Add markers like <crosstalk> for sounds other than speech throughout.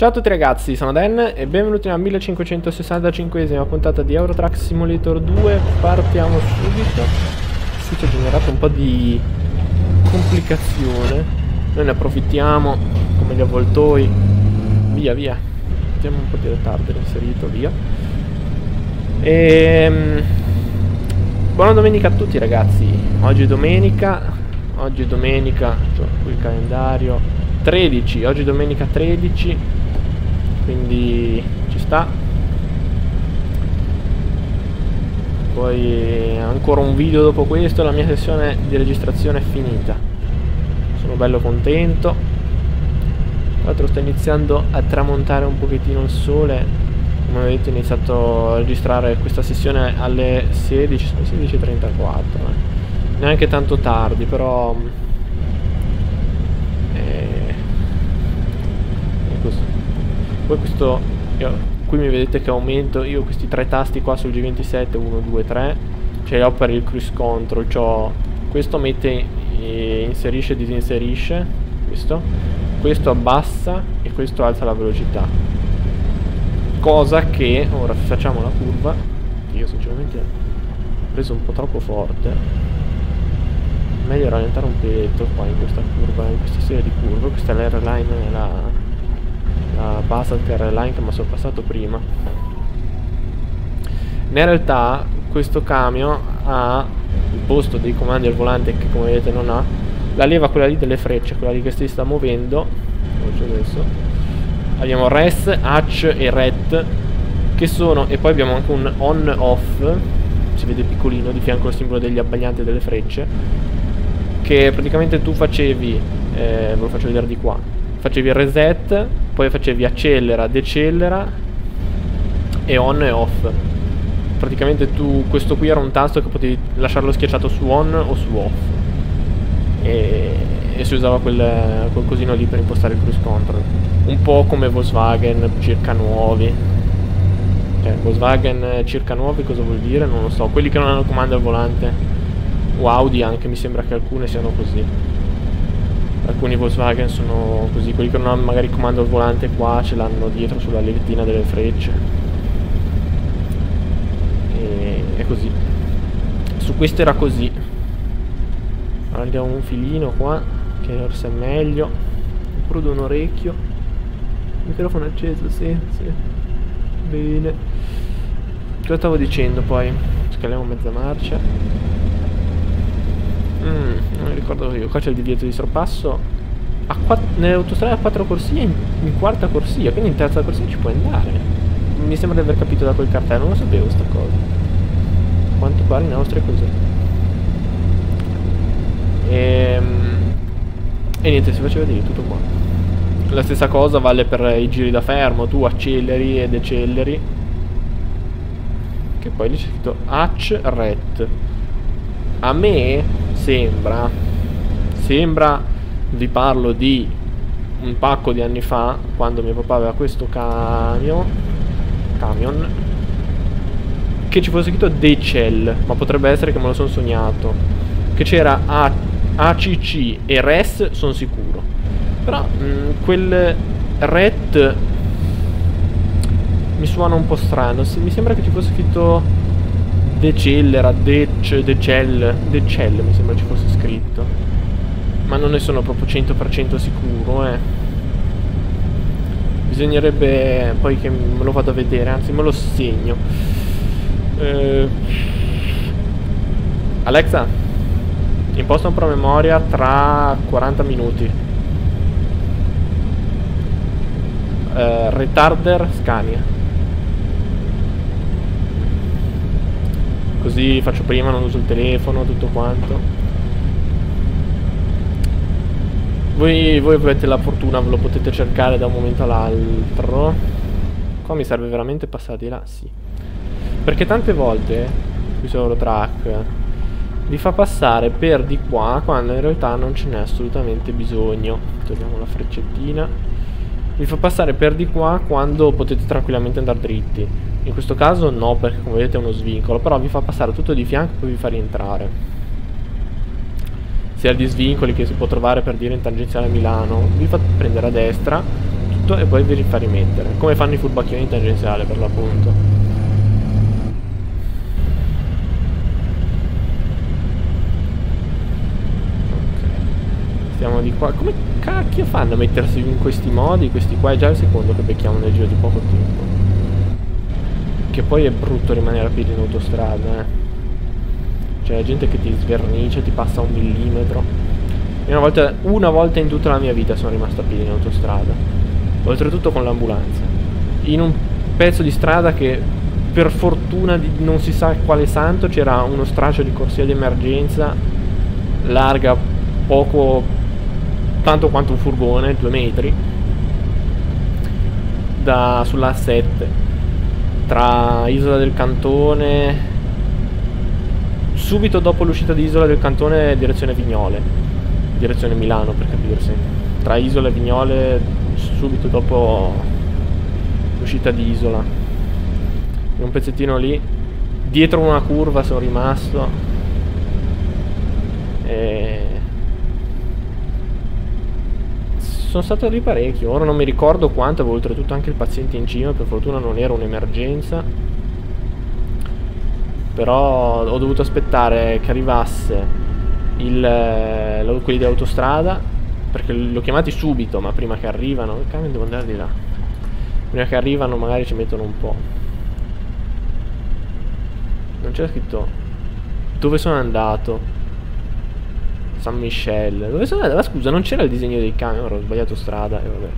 Ciao a tutti ragazzi, sono Dan e benvenuti nella 1565esima puntata di Eurotrack Simulator 2 Partiamo subito. Si ci ha generato un po' di complicazione. Noi ne approfittiamo come gli avvoltoi. Via via. Mettiamo un po' di retarder inserito, via. E... Ehm, buona domenica a tutti ragazzi. Oggi è domenica. Oggi è domenica, cioè qui il calendario. 13, oggi è domenica 13 quindi ci sta. Poi ancora un video dopo questo la mia sessione di registrazione è finita. Sono bello contento. Tra l'altro sta iniziando a tramontare un pochettino il sole. Come vedete ho iniziato a registrare questa sessione alle 16 sono 16.34 eh. neanche tanto tardi però poi questo io, qui mi vedete che aumento io questi tre tasti qua sul G27 1 2 3 ce li ho per il cruise control cioè questo mette e inserisce e disinserisce questo. Questo abbassa e questo alza la velocità. Cosa che ora facciamo la curva io sinceramente ho preso un po' troppo forte. Meglio rallentare un peletto qua in questa curva in questa serie di curve. Questa è l'airline la la Basalt Airline che mi ha sorpassato prima. In realtà questo camion ha il posto dei comandi al volante che come vedete non ha. La leva quella lì delle frecce quella lì che si sta muovendo. Adesso. Abbiamo res, hatch e ret che sono e poi abbiamo anche un on off si vede piccolino di fianco al simbolo degli abbaglianti delle frecce che praticamente tu facevi eh, ve lo faccio vedere di qua facevi il reset poi facevi accelera, decelera e on e off. Praticamente tu questo qui era un tasto che potevi lasciarlo schiacciato su on o su off. E, e si usava quel, quel cosino lì per impostare il cruise control. Un po' come Volkswagen circa nuovi. Cioè Volkswagen circa nuovi cosa vuol dire? non lo so. Quelli che non hanno comando al volante. O Audi anche mi sembra che alcune siano così alcuni Volkswagen sono così, quelli che non hanno magari comando al volante qua ce l'hanno dietro sulla levettina delle frecce. E è così. Su questo era così. Allora un filino qua, che forse è meglio. Mi prudo un orecchio. Il microfono acceso, sì, sì. Bene. Cosa stavo dicendo poi? Scaliamo mezza marcia. Mm, non mi ricordo io. Qua c'è il divieto di sorpasso. Nell'autostrada a quattro corsie in, in, quarta corsia, quindi in terza corsia ci puoi andare. Mi sembra di aver capito da quel cartello, non lo sapevo sta cosa. Quanto pare in Austria è così. Ehm, e niente, si faceva dire tutto qua. La stessa cosa vale per i giri da fermo, tu acceleri e decelleri. Che poi lì c'è scritto Hatch Ret. A me sembra sembra vi parlo di un pacco di anni fa quando mio papà aveva questo camion camion che ci fosse scritto Decel ma potrebbe essere che me lo sono sognato che c'era ACC e RES sono sicuro. Però mh, mm, quel RET mi suona un po' strano mi sembra che ci fosse scritto Decellera, Dec, Decel, Decel mi sembra ci fosse scritto. Ma non ne sono proprio 100% sicuro, eh. Bisognerebbe poi che me lo vado a vedere, anzi me lo segno. Eh... Alexa, imposta un promemoria tra 40 minuti. Eh, retarder Scania. Così faccio prima, non uso il telefono, tutto quanto. Voi, voi avete la fortuna, ve lo potete cercare da un momento all'altro. Qua mi serve veramente passare di là, sì. Perché tante volte, qui su Eurotrack, vi fa passare per di qua quando in realtà non ce n'è assolutamente bisogno. Togliamo la freccettina. Vi fa passare per di qua quando potete tranquillamente andare dritti. In questo caso no, perché come vedete è uno svincolo, però vi fa passare tutto di fianco e poi vi fa rientrare. Sia gli svincoli che si può trovare per dire in tangenziale a Milano, vi fa prendere a destra, tutto e poi vi fa rimettere. Come fanno i furbacchioni in tangenziale per l'appunto. Di qua. Come cacchio fanno a mettersi in questi modi? Questi qua è già il secondo che becchiamo nel giro di poco tempo. Che poi è brutto rimanere a piedi in autostrada, eh. Cioè la gente che ti svernicia, ti passa un millimetro. Una volta, una volta in tutta la mia vita sono rimasto a piedi in autostrada. Oltretutto con l'ambulanza. In un pezzo di strada che per fortuna di non si sa quale santo c'era uno straccio di corsia di emergenza larga poco tanto quanto un furgone, due metri, da, sulla A7 tra Isola del Cantone subito dopo l'uscita di Isola del Cantone direzione Vignole direzione Milano per capirsi. Tra Isola e Vignole subito dopo l'uscita di Isola. In un pezzettino lì dietro una curva sono rimasto e sono stato lì parecchio. Ora non mi ricordo quanto avevo oltretutto anche il paziente in cima per fortuna non era un'emergenza. Però ho dovuto aspettare che arrivasse il, eh, quelli dell'autostrada perché li ho chiamati subito ma prima che arrivano il camion devo andare di là. Prima che arrivano magari ci mettono un po' non c'era scritto dove sono andato San Michele dove sono andato? Ma scusa non c'era il disegno dei camion ho sbagliato strada e vabbè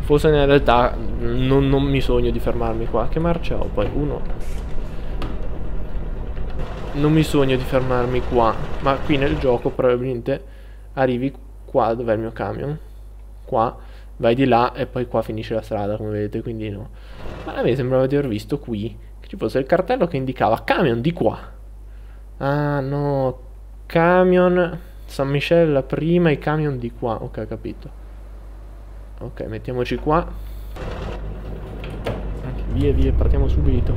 forse in realtà non, non mi sogno di fermarmi qua che marcia ho poi? uno non mi sogno di fermarmi qua, ma qui nel gioco probabilmente arrivi qua dove è il mio camion, qua, vai di là e poi qua finisce la strada come vedete, quindi no. Ma a me sembrava di aver visto qui che ci fosse il cartello che indicava camion di qua. Ah no, camion San Michele la prima e camion di qua, ok capito. Ok, mettiamoci qua. Via, via, partiamo subito.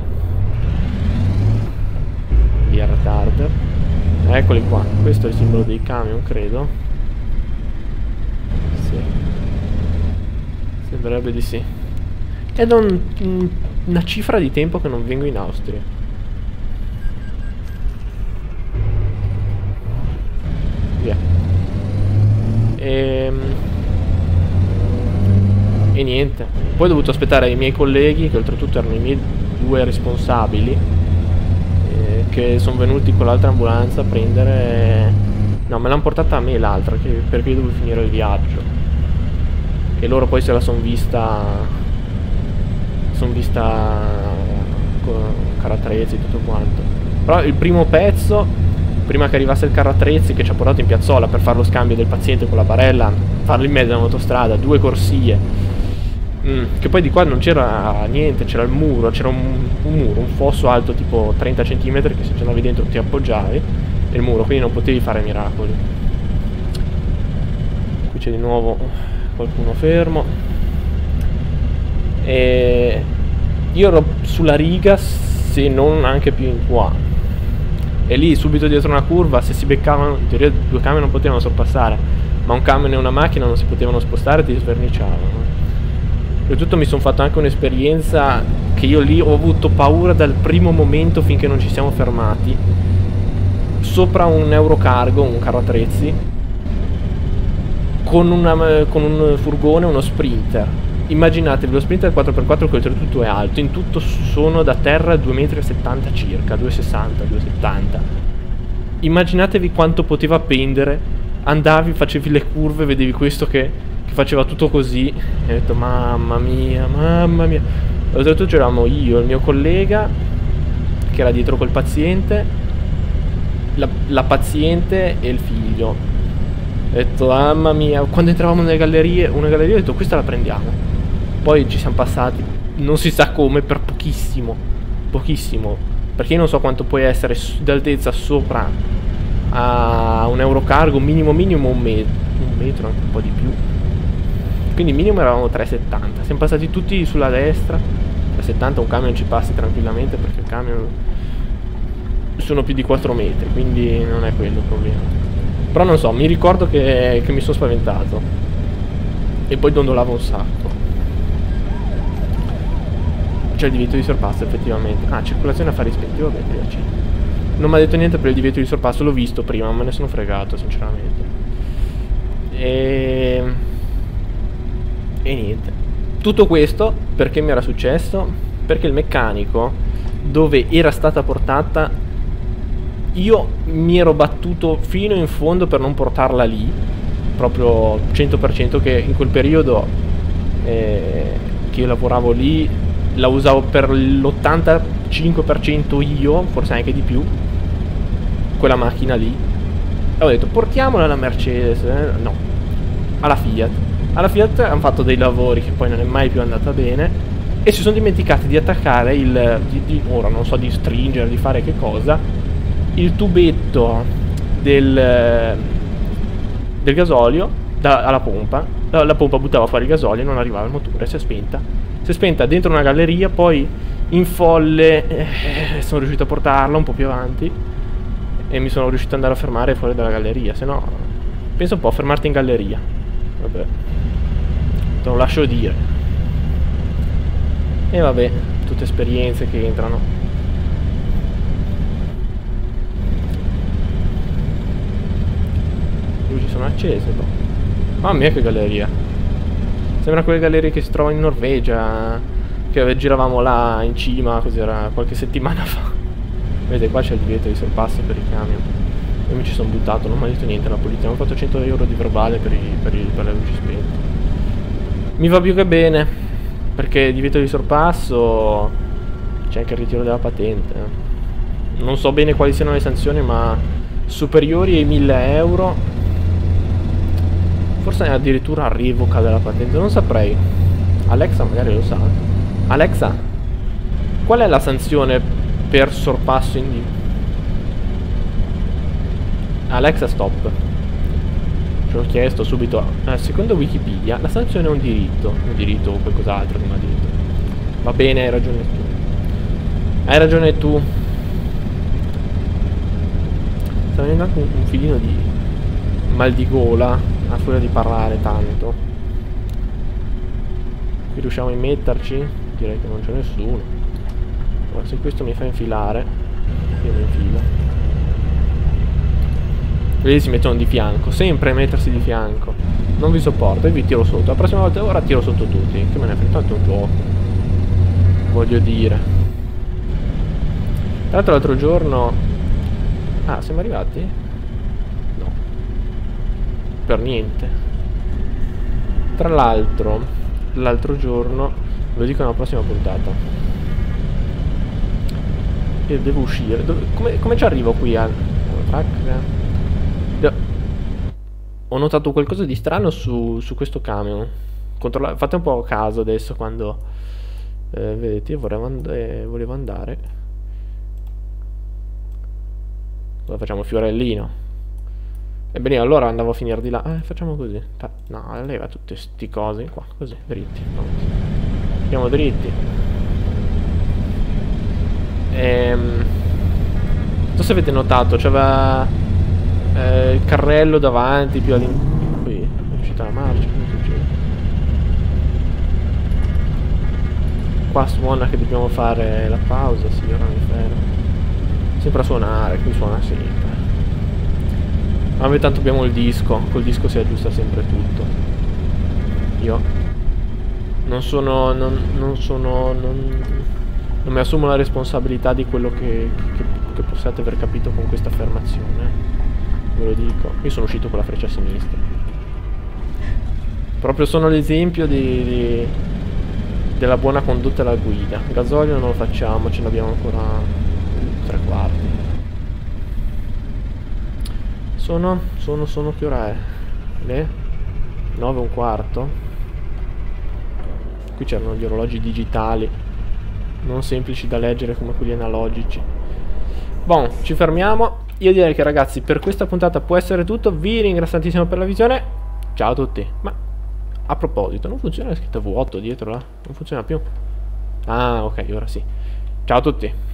Via retard. Eccoli qua. Questo è il simbolo dei camion credo. Sì. Sembrerebbe di sì. È da un, una cifra di tempo che non vengo in Austria via e, ehm, e niente poi ho dovuto aspettare i miei colleghi che oltretutto erano i miei due responsabili che sono venuti con l'altra ambulanza a prendere... No, me l'hanno portata a me l'altra, perché io dovevo finire il viaggio. E loro poi se la sono vista... Sono vista con carattrezzi e tutto quanto. Però il primo pezzo, prima che arrivasse il carro attrezzi che ci ha portato in piazzola per fare lo scambio del paziente con la barella, farlo in mezzo all'autostrada, due corsie Mm, che poi di qua non c'era niente, c'era il muro, c'era un, un, muro, un fosso alto tipo 30 cm che se ci andavi dentro ti appoggiavi e il muro, quindi non potevi fare miracoli. Qui c'è di nuovo qualcuno fermo. E io ero sulla riga, se non anche più in qua. E lì subito dietro una curva, se si beccavano, in teoria due camion non potevano sorpassare, ma un camion e una macchina non si potevano spostare ti sverniciavano. Soprattutto mi sono fatto anche un'esperienza che io lì ho avuto paura dal primo momento finché non ci siamo fermati. Sopra un Eurocargo, un carro attrezzi, con, una, con un furgone, uno sprinter. Immaginatevi lo sprinter 4x4 che oltretutto è alto, in tutto sono da terra 2,70 m circa, 2,60, 2,70. Immaginatevi quanto poteva pendere, andavi, facevi le curve, vedevi questo che che faceva tutto così e ho detto mamma mia, mamma mia. Oltretutto c'eravamo io, il mio collega che era dietro col paziente, la, la paziente e il figlio. Ho detto mamma mia, quando entravamo nelle gallerie, una galleria ho detto questa la prendiamo. Poi ci siamo passati, non si sa come, per pochissimo, pochissimo. Perché io non so quanto puoi essere d'altezza sopra a un eurocargo, minimo minimo un metro, un metro, anche un po' di più. Quindi minimo eravamo 3,70 siamo passati tutti sulla destra. 3,70 un camion ci passi tranquillamente perché il camion sono più di 4 metri quindi non è quello il problema. Però non so mi ricordo che, che mi sono spaventato. E poi dondolava un sacco. C'è il divieto di sorpasso effettivamente. Ah, circolazione affari spenti, vabbè, via, Non mi ha detto niente per il divieto di sorpasso, l'ho visto prima, ma me ne sono fregato, sinceramente. E... E niente. Tutto questo perché mi era successo? Perché il meccanico, dove era stata portata, io mi ero battuto fino in fondo per non portarla lì, proprio 100% che in quel periodo eh, che io lavoravo lì la usavo per l'85% io, forse anche di più, quella macchina lì. E ho detto portiamola alla Mercedes, eh? no, alla Fiat. Alla Fiat hanno fatto dei lavori che poi non è mai più andata bene e si sono dimenticati di attaccare il, di, di, ora non so di stringere, di fare che cosa, il tubetto del, del gasolio da, alla pompa. La, la, pompa buttava fuori il gasolio, non arrivava il motore, si è spenta. Si è spenta dentro una galleria, poi in folle eh, sono riuscito a portarla un po' più avanti e mi sono riuscito ad andare a fermare fuori dalla galleria, se no pensa un po' a fermarti in galleria. Vabbè. Te lo lascio dire. E vabbè, tutte esperienze che entrano. Luci sono accese, però. Mamma mia che galleria. Sembra quelle gallerie che si trovano in Norvegia. Che giravamo là in cima, cos'era, qualche settimana <laughs> fa. Vedete, qua c'è il divieto di sorpasso per i camion. Io mi ci sono buttato, non mi ha detto niente la polizia. Hanno fatto 100 euro di verbale per, i, per, i, per le luci spente. Mi va più che bene, perché divieto di sorpasso c'è anche il ritiro della patente. Non so bene quali siano le sanzioni, ma superiori ai 1000 euro. Forse addirittura revoca della patente, non saprei. Alexa magari lo sa. Alexa, qual è la sanzione per sorpasso in... Alexa stop. Ci ho chiesto subito, eh, secondo Wikipedia, la sanzione è un diritto, un diritto o qualcos'altro che mi ha detto. Va bene, hai ragione tu. Hai ragione tu. Sta venendo anche un, un filino di mal di gola, a furia di parlare tanto. Qui riusciamo a metterci? Direi che non c'è nessuno. Ora, se questo mi fa infilare, io mi infilo. Vedi si mettono di fianco, sempre mettersi di fianco. Non vi sopporto e vi tiro sotto. La prossima volta ora tiro sotto tutti. Che me ne frega, tanto un gioco. Voglio dire. Tra l'altro l'altro giorno... Ah, siamo arrivati? Per niente. Tra l'altro, l'altro giorno, lo dico nella prossima puntata. Io devo uscire. Dove, come, come ci arrivo qui. Track? ho notato qualcosa di strano su, su questo camion. Controlla fate un po' caso adesso quando... Eh, vedete, io and eh, volevo andare... Cosa facciamo? Fiorellino. Ebbene, allora andavo a finire di là. Eh, facciamo così. No, leva tutte queste cose qua. Così, dritti. Andiamo dritti. Ehm... Non so se avete notato, c'aveva eh, il carrello davanti più all'interno. Qui è uscita la marcia. Qua suona che dobbiamo fare la pausa, sì, ora mi fermo. Sempre a suonare, qui suona sempre. Ma noi tanto abbiamo il disco, col disco si aggiusta sempre tutto. Io non sono. non, non sono. Non, non mi assumo la responsabilità di quello che, che, che possiate aver capito con questa affermazione ve lo dico. Io sono uscito con la freccia a sinistra. Proprio sono l'esempio di, di, della buona condotta alla guida. Gasolio non lo facciamo, ce l'abbiamo ancora tre quarti. Sono, sono, sono, che ora è? Le 9 e un quarto. Qui c'erano gli orologi digitali, non semplici da leggere come quelli analogici. Bon, ci fermiamo io direi che ragazzi per questa puntata può essere tutto. Vi ringrazio tantissimo per la visione. Ciao a tutti. Ma a proposito, non funziona la scritta V8 dietro là? Non funziona più? Ah, ok, ora sì. Ciao a tutti.